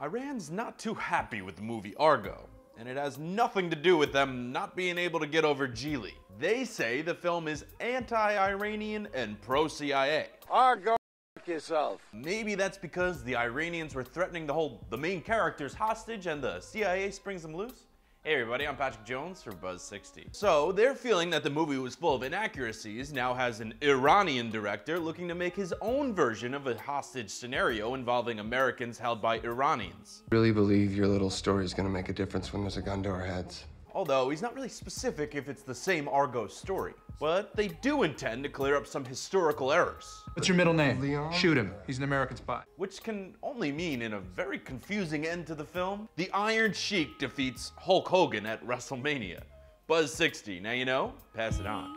Iran's not too happy with the movie Argo, and it has nothing to do with them not being able to get over Gigli. They say the film is anti-Iranian and pro-CIA. Argo, f- yourself. Maybe that's because the Iranians were threatening to hold the main characters hostage and the CIA springs them loose? Hey everybody, I'm Patrick Jones for Buzz60. So, their feeling that the movie was full of inaccuracies now has an Iranian director looking to make his own version of a hostage scenario involving Americans held by Iranians. Really believe your little story is gonna make a difference when there's a gun to our heads. Although he's not really specific if it's the same Argo story. But they do intend to clear up some historical errors, What's your middle name? Leon? Shoot him. He's an American spy. which can only mean in a very confusing end to the film, the Iron Sheik defeats Hulk Hogan at WrestleMania. Buzz 60, now you know, pass it on.